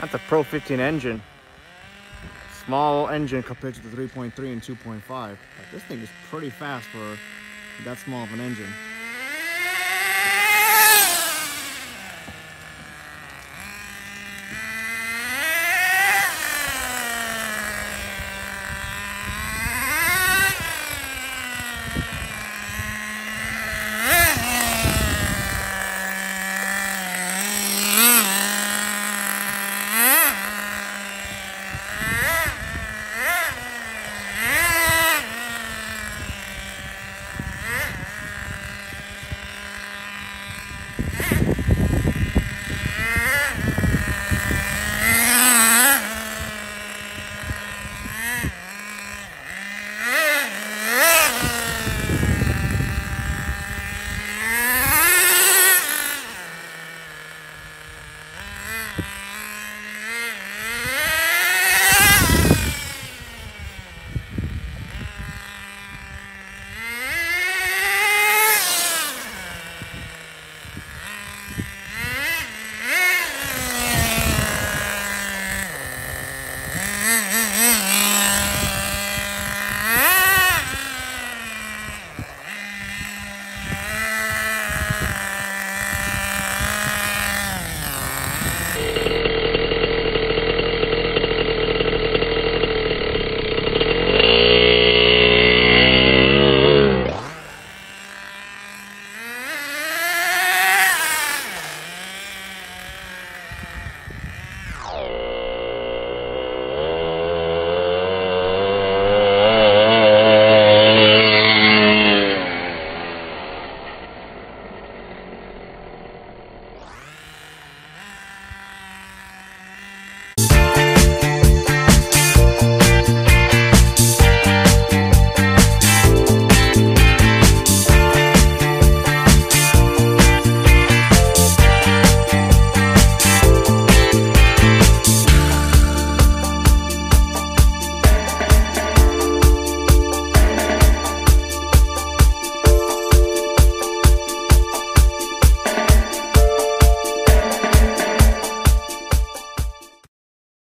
That's a Pro 15 engine. Small engine compared to the 3.3 and 2.5. But this thing is pretty fast for that small of an engine. Yeah.